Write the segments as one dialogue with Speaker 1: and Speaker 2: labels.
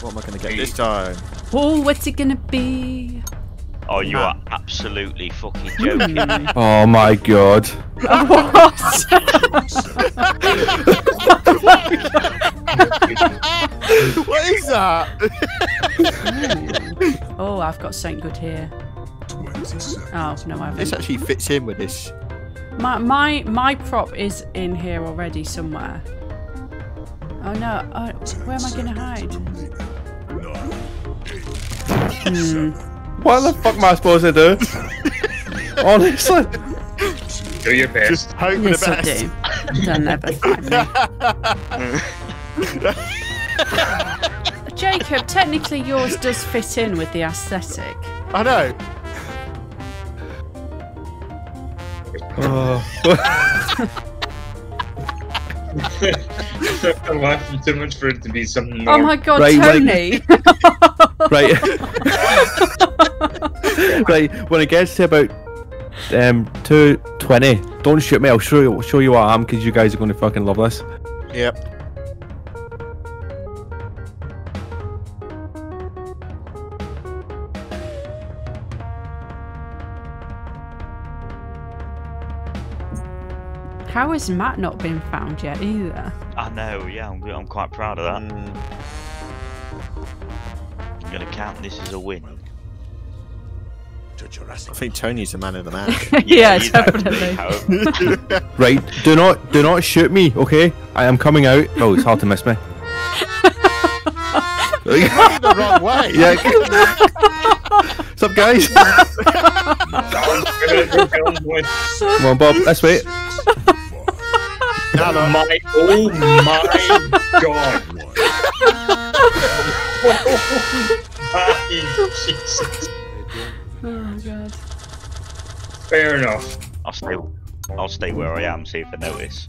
Speaker 1: What am I going to get this time?
Speaker 2: Oh, what's it gonna be?
Speaker 3: Oh, you are absolutely fucking joking.
Speaker 4: Oh my god.
Speaker 2: what?
Speaker 1: what is that?
Speaker 2: oh, I've got something good here. Oh no, I
Speaker 1: This
Speaker 2: haven't.
Speaker 1: actually fits in with this.
Speaker 2: My my my prop is in here already somewhere. Oh no! Oh, where am I gonna hide? Hmm.
Speaker 4: What the fuck am I supposed to do? Honestly.
Speaker 5: Do your best.
Speaker 1: Just hope for
Speaker 2: Yes,
Speaker 1: the
Speaker 2: I
Speaker 1: best.
Speaker 2: do. They'll never find me. Jacob, technically yours does fit in with the aesthetic.
Speaker 1: I know.
Speaker 4: Oh.
Speaker 5: I'm laughing too much for it to be something
Speaker 2: Oh my god,
Speaker 4: Right, like-
Speaker 2: Tony!
Speaker 4: right. right. When it gets to about um two twenty, don't shoot me. I'll show you show you what I am because you guys are going to fucking love this.
Speaker 1: Yep.
Speaker 2: How has Matt not been found yet either?
Speaker 3: I know, yeah, I'm, I'm quite proud of that.
Speaker 1: Mm,
Speaker 3: I'm going to count this as a win.
Speaker 1: I think Tony's the man of the match.
Speaker 2: yeah,
Speaker 3: you know
Speaker 2: definitely.
Speaker 4: Right. Do not do not shoot me. Okay. I am coming out. Oh, it's hard to miss me.
Speaker 1: the wrong way.
Speaker 4: yeah. What's up, guys? Come on, Bob. Let's wait.
Speaker 1: Now, look.
Speaker 5: my, oh my god. oh My Jesus.
Speaker 2: Oh god.
Speaker 5: Fair enough.
Speaker 3: I'll stay. I'll stay where I am. See if I notice.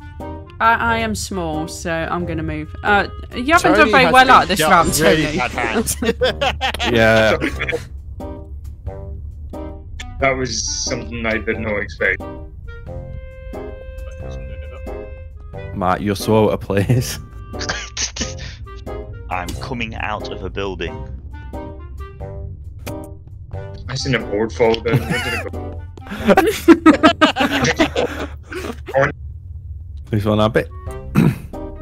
Speaker 2: I, I am small, so I'm gonna move. Uh, you haven't done very well
Speaker 1: been
Speaker 2: out of this
Speaker 1: dealt
Speaker 2: round,
Speaker 1: really
Speaker 2: Tony.
Speaker 1: bad hands.
Speaker 4: Yeah.
Speaker 5: That was something I did not expect.
Speaker 4: Matt, you're so out of place.
Speaker 3: I'm coming out of a building.
Speaker 5: I seen a board fall down. Where did it?
Speaker 4: This one a bit.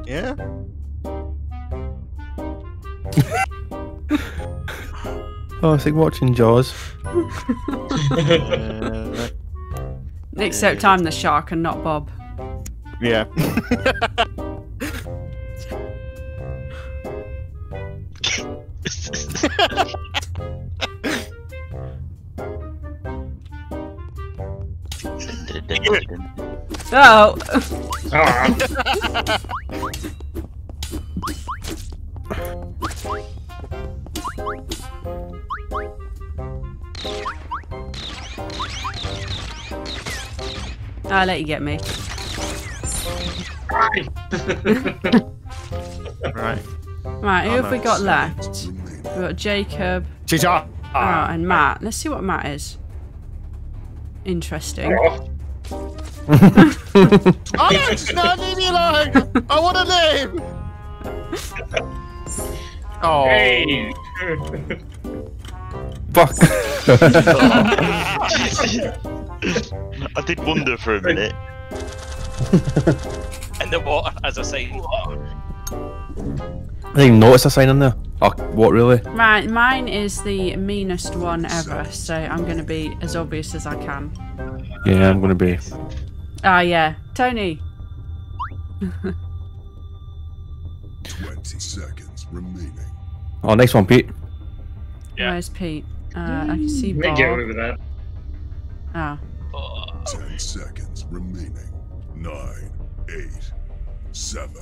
Speaker 1: yeah.
Speaker 4: Oh, it's like watching Jaws.
Speaker 1: Uh,
Speaker 2: Except I'm the shark and not Bob.
Speaker 1: Yeah.
Speaker 2: Oh, I'll let you get me.
Speaker 1: Right.
Speaker 2: Right, who
Speaker 1: Oh,
Speaker 2: have we got left? We've got Jacob
Speaker 1: She's off.
Speaker 2: oh, and Matt. Let's see what Matt is. Interesting.
Speaker 5: oh,
Speaker 1: Oh, no, just no, leave me alone. I want to live. Oh.
Speaker 5: hey.
Speaker 4: Fuck.
Speaker 3: I did wonder for a minute.
Speaker 6: And the water, as I say,
Speaker 4: I didn't even notice a sign on there. Oh, what really?
Speaker 2: Right, mine is the meanest one ever, so I'm gonna be as obvious as I can.
Speaker 4: Yeah, I'm gonna be.
Speaker 2: Ah, yeah, Tony.
Speaker 7: 20 seconds remaining.
Speaker 4: Oh, next one, Pete.
Speaker 6: Yeah.
Speaker 2: Where's Pete? Uh, I can see
Speaker 5: You may get away
Speaker 2: Bob.
Speaker 5: with that.
Speaker 2: Ah.
Speaker 6: oh,
Speaker 7: 10 seconds remaining. 9, 8, 7,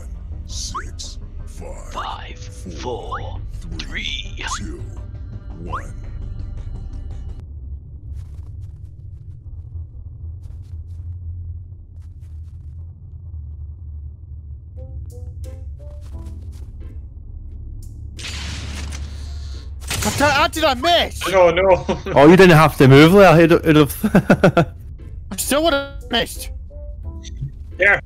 Speaker 7: 6, 5,
Speaker 6: five, four,
Speaker 7: 3,
Speaker 6: three.
Speaker 7: 2, 1.
Speaker 1: How did I miss?
Speaker 5: No, no.
Speaker 4: Oh, you didn't have to move there. It'd, it'd have.
Speaker 1: I still would have missed.
Speaker 5: yeah.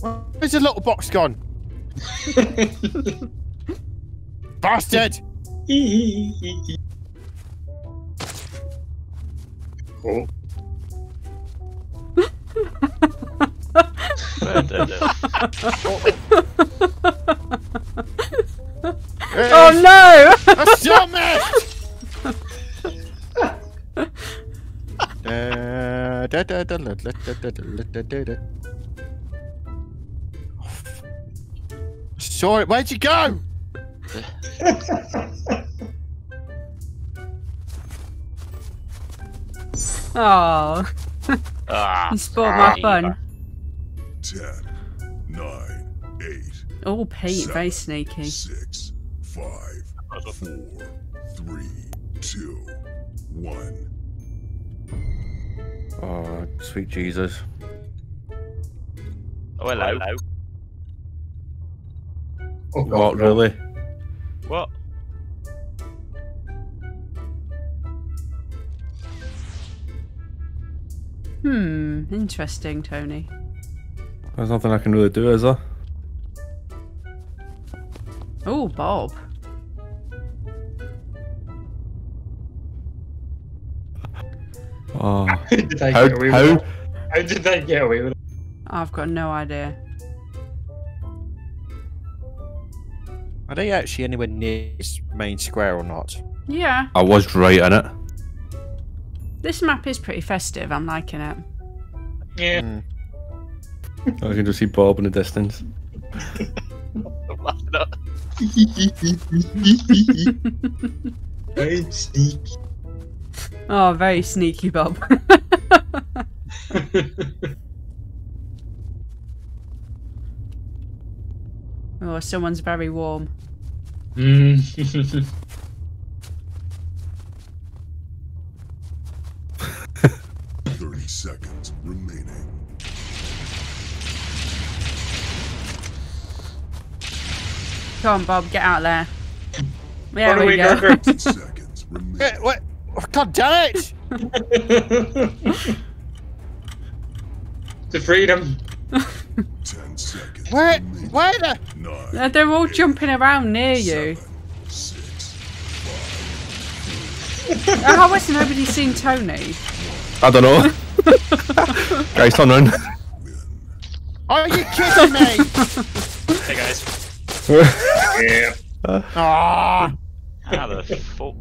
Speaker 1: Where's the little box gone? Bastard!
Speaker 5: oh,
Speaker 2: Oh no!
Speaker 1: I still missed! Sorry, where'd you go?
Speaker 2: Oh,
Speaker 6: Ah,
Speaker 2: you spoiled my fun.
Speaker 7: 10, 9, 8,
Speaker 2: Oh, Pete, very sneaky.
Speaker 7: 6, 5, 4, 3, 2, 1.
Speaker 4: Oh, sweet Jesus.
Speaker 6: Oh, hello.
Speaker 5: Oh
Speaker 4: What,
Speaker 5: God, no.
Speaker 4: really?
Speaker 6: What?
Speaker 2: Hmm, interesting, Tony.
Speaker 4: There's nothing I can really do, is there?
Speaker 2: Oh, Bob.
Speaker 4: Oh,
Speaker 5: How did I
Speaker 4: how?
Speaker 5: get away with
Speaker 4: How?
Speaker 5: How did I get away with it?
Speaker 2: I've got no idea.
Speaker 1: Are they actually anywhere near this main square or not?
Speaker 2: Yeah,
Speaker 4: I was right in it.
Speaker 2: this map is pretty festive. I'm liking it.
Speaker 5: Yeah.
Speaker 1: Hmm.
Speaker 4: I can just see Bob in the distance.
Speaker 6: I'm laughing at-
Speaker 5: I'm sneaky.
Speaker 2: Oh, very sneaky, Bob. oh, someone's very warm.
Speaker 5: Mm.
Speaker 7: Thirty seconds remaining.
Speaker 2: Come on, Bob, get out there. There
Speaker 5: What
Speaker 2: we
Speaker 5: we
Speaker 2: go.
Speaker 7: seconds remaining.
Speaker 1: What? God damn it!
Speaker 5: to freedom.
Speaker 7: Ten seconds
Speaker 1: Where?
Speaker 7: remaining.
Speaker 1: Where the?
Speaker 7: Nine,
Speaker 2: They're all jumping around near you.
Speaker 7: seven, six,
Speaker 2: Uh, How has nobody seen Tony?
Speaker 4: I don't know. Guys, turn on.
Speaker 7: win.
Speaker 1: Are you kidding me?
Speaker 6: Hey guys.
Speaker 5: Yeah.
Speaker 1: Ah!
Speaker 6: How the fuck?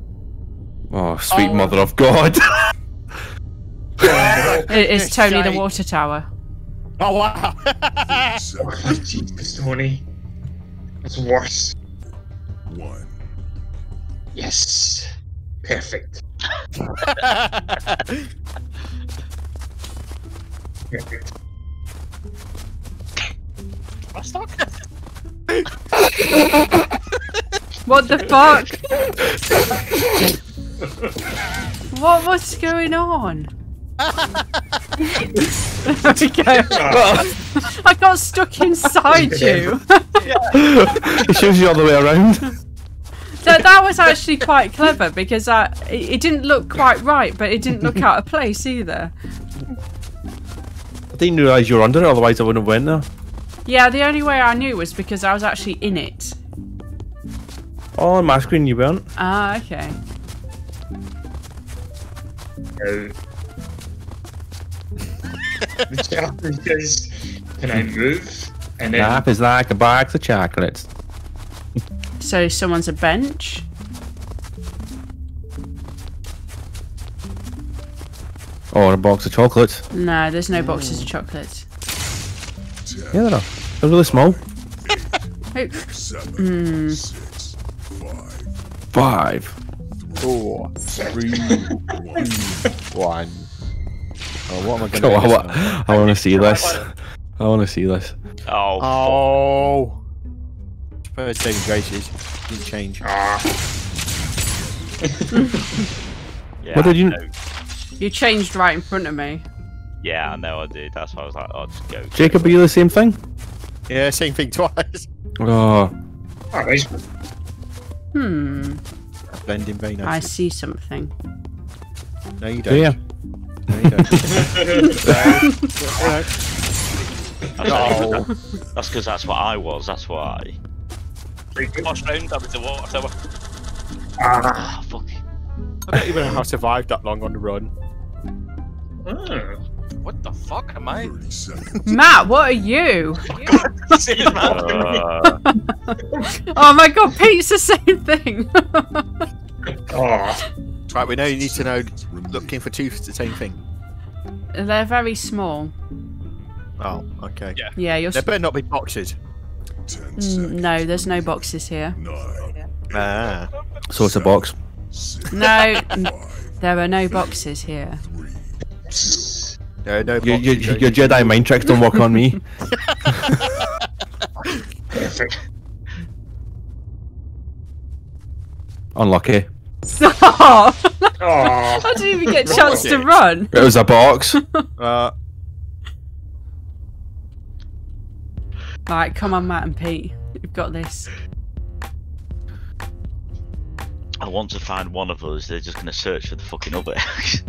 Speaker 4: Oh, sweet
Speaker 1: Oh.
Speaker 4: mother of God.
Speaker 2: It's Tony the water tower.
Speaker 1: Oh wow!
Speaker 7: Seven,
Speaker 5: Jesus, Tony. That's worse.
Speaker 7: one.
Speaker 5: Yes. Perfect. Perfect.
Speaker 6: I stuck.
Speaker 2: What the fuck? what was going on? there we go. I got stuck inside you.
Speaker 4: it shows you all the way around.
Speaker 2: that, that was actually quite clever because I, it, it didn't look quite right, but it didn't look out of place either.
Speaker 4: I didn't realise you were under it, otherwise I wouldn't have went there.
Speaker 2: Yeah, the only way I knew was because I was actually in it.
Speaker 4: Oh, on my screen you weren't.
Speaker 2: Ah, okay.
Speaker 5: Now, the challenge is can I move? And then
Speaker 4: Life is like a box of chocolates.
Speaker 2: So someone's a bench.
Speaker 4: Or a box of chocolates.
Speaker 2: No, there's no boxes of chocolates.
Speaker 7: Ten,
Speaker 4: Yeah, they are. They're really small.
Speaker 7: Seven, six, five,
Speaker 4: Five.
Speaker 1: Four, three,
Speaker 7: one.
Speaker 1: one. Oh, what am I going to
Speaker 4: Oh, I,
Speaker 1: do?
Speaker 4: wa- I want to see this. I want to see this.
Speaker 6: Oh.
Speaker 1: Oh. First saving graces. Didn't change.
Speaker 5: ah,
Speaker 6: Yeah,
Speaker 4: What did you-
Speaker 2: you changed right in front of me.
Speaker 6: Yeah, I know I did. That's why I was like, I'll just go.
Speaker 4: Jacob, are you the same thing?
Speaker 1: Yeah, same thing twice.
Speaker 4: Oh,
Speaker 5: oh, nice.
Speaker 2: Hmm.
Speaker 1: Blend in vain.
Speaker 2: I see something.
Speaker 1: No, you don't.
Speaker 4: yeah.
Speaker 1: No, you don't. No.
Speaker 6: That's because that's what I was. That's why.
Speaker 5: Pretty
Speaker 8: round, I was the water tower.
Speaker 5: Ah.
Speaker 6: Fuck.
Speaker 9: I don't even know how I survived that long on the run.
Speaker 5: Ah.
Speaker 8: What the fuck am I?
Speaker 2: Matt, what are you?
Speaker 8: Same man.
Speaker 2: Oh my god, Pete's the same thing.
Speaker 5: Oh.
Speaker 1: Right, we know you need to know. Looking for two for the same thing.
Speaker 2: They're very small.
Speaker 1: Oh, okay.
Speaker 8: Yeah.
Speaker 2: Yeah, you're.
Speaker 1: There better not be boxes.
Speaker 2: Mm, no, there's no boxes here.
Speaker 7: 9,
Speaker 1: Ah.
Speaker 4: So it's a box.
Speaker 7: 6,
Speaker 2: No, there are no boxes here.
Speaker 7: 3,
Speaker 1: There are no
Speaker 4: Your,
Speaker 1: boxes.
Speaker 4: your, your Jedi mind tricks don't work on me.
Speaker 5: Perfect.
Speaker 4: Unlucky.
Speaker 2: Stop!
Speaker 5: Oh.
Speaker 2: I didn't even get a chance to run.
Speaker 4: It was a box.
Speaker 1: Uh,
Speaker 2: Right, come on, Matt and Pete. You've got this.
Speaker 6: I want to find one of us. They're just gonna search for the fucking other.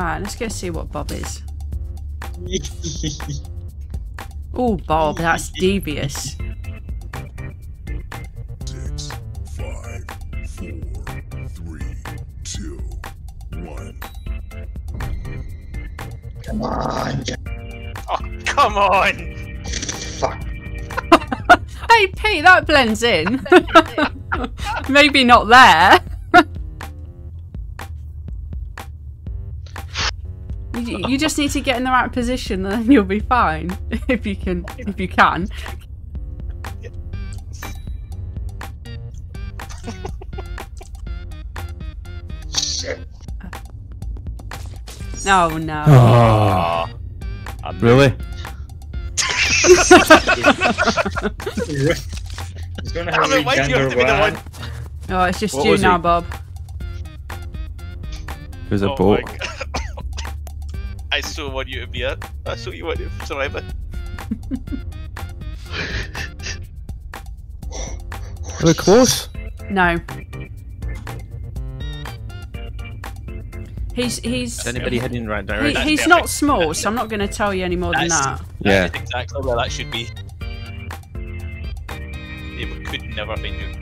Speaker 2: Right, let's go see what Bob is. Oh, Bob, that's devious.
Speaker 7: 6, 5, 4, 3, 2, 1.
Speaker 5: Come on.
Speaker 8: Oh, come on!
Speaker 5: Fuck.
Speaker 2: Hey, Pete, that blends in. Maybe not there. You, you just need to get in the right position, and then you'll be fine. If you can, if you can.
Speaker 5: Shit.
Speaker 2: Oh no.
Speaker 4: Oh,
Speaker 6: I'm
Speaker 4: really?
Speaker 5: He's gonna have
Speaker 8: Damn it, why do you have to be the
Speaker 5: one.
Speaker 8: one?
Speaker 2: Oh, it's just
Speaker 1: What
Speaker 2: you now,
Speaker 1: he?
Speaker 2: Bob.
Speaker 4: It was a
Speaker 8: Oh
Speaker 4: boat.
Speaker 8: My God. I so want you to be it. I so you want you to survive it.
Speaker 4: Are we close?
Speaker 2: No. He's he's
Speaker 1: is anybody heading in the right
Speaker 2: he,
Speaker 1: direction?
Speaker 2: he's not small, so I'm not going to tell you any more than
Speaker 8: That's-
Speaker 2: that.
Speaker 4: Yeah.
Speaker 8: That is exactly where that should be. It could never be you.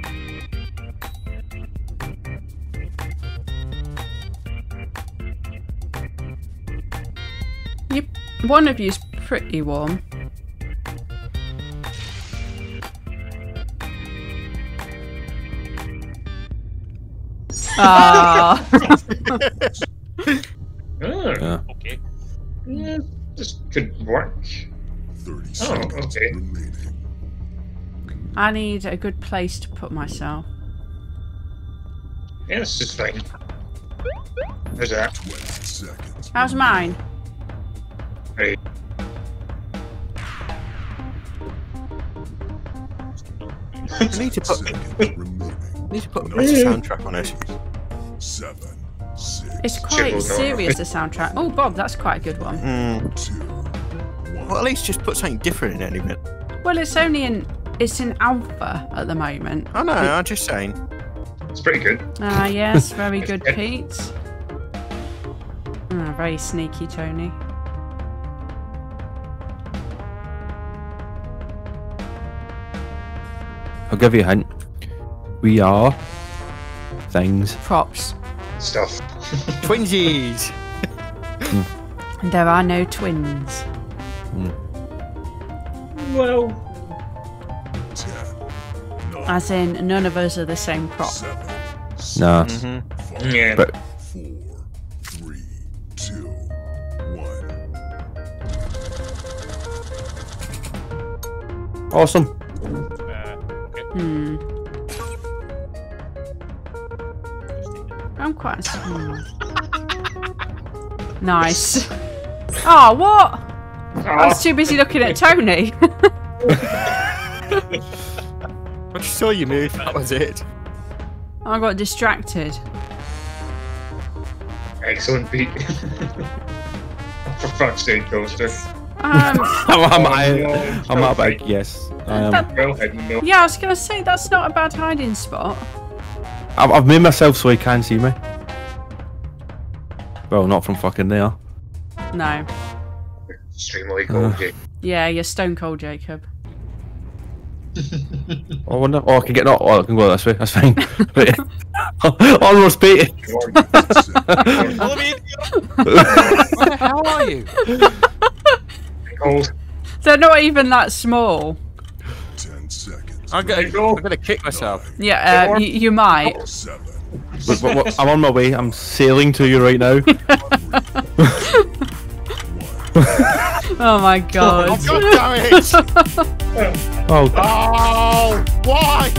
Speaker 2: One of you's pretty warm. Ah,
Speaker 5: Oh,
Speaker 4: Yeah.
Speaker 8: Okay.
Speaker 5: yeah, this could work.
Speaker 7: 30
Speaker 5: Oh,
Speaker 7: seconds
Speaker 5: okay.
Speaker 7: remaining.
Speaker 2: I need a good place to put myself.
Speaker 5: Yeah, this is fine. There's that.
Speaker 2: How's mine?
Speaker 5: Hey.
Speaker 1: I need to put,
Speaker 7: Seconds remaining.
Speaker 1: need to put a better soundtrack on it.
Speaker 7: 7, 6,
Speaker 2: It's quite
Speaker 5: Chill,
Speaker 2: serious, the soundtrack. Oh, Bob, that's quite a good one.
Speaker 1: Mm.
Speaker 7: 2, 1.
Speaker 1: Well, at least just put something different in it, even.
Speaker 2: Well, it's only in it's in alpha at the moment.
Speaker 1: I know, I'm just saying.
Speaker 5: It's pretty good.
Speaker 2: Ah, yes, very good, Pete. Ah, very sneaky, Tony.
Speaker 4: I'll give you a hint. We are things.
Speaker 2: Props.
Speaker 5: Stuff.
Speaker 1: Twinsies!
Speaker 2: And there are no twins.
Speaker 5: Well.
Speaker 2: As in, none of us are the same prop.
Speaker 7: 7,
Speaker 4: Nah.
Speaker 1: hmm
Speaker 7: 5,
Speaker 5: Yeah.
Speaker 4: But
Speaker 7: 4, 3, 2, 1.
Speaker 4: awesome.
Speaker 2: Hmm. I'm quite. Hmm. Nice. Oh, what? I was too busy looking at Tony.
Speaker 1: I just saw you move, that was it.
Speaker 2: I got distracted.
Speaker 5: excellent, Pete. For fuck's sake, Coaster.
Speaker 2: Um,
Speaker 4: I'm, I'm, I,
Speaker 5: no,
Speaker 4: I'm not
Speaker 5: okay.
Speaker 4: big. Yes, I am.
Speaker 2: That-
Speaker 5: Go ahead, no.
Speaker 2: yeah, I was gonna say that's not a bad hiding spot.
Speaker 4: I've, I've made myself so he can see me. Well, not from fucking there.
Speaker 2: No.
Speaker 5: Extremely cold,
Speaker 4: Uh.
Speaker 5: Jake.
Speaker 2: Yeah, you're stone cold, Jacob.
Speaker 4: I wonder. Oh, I can get no. Oh, I can go this way. That's fine. Right. Almost beat it.
Speaker 5: Go on.
Speaker 8: Follow me.
Speaker 1: Where the hell are you?
Speaker 5: Cold.
Speaker 2: They're not even that small.
Speaker 7: Ten seconds.
Speaker 1: I'm gonna,
Speaker 5: Go.
Speaker 1: I'm gonna kick myself.
Speaker 2: Yeah, uh, y- you might.
Speaker 7: Seven.
Speaker 4: But- but- but I'm on my way. I'm sailing to you right now.
Speaker 2: Oh my god.
Speaker 1: God damn it!
Speaker 4: Oh,
Speaker 1: Oh, why?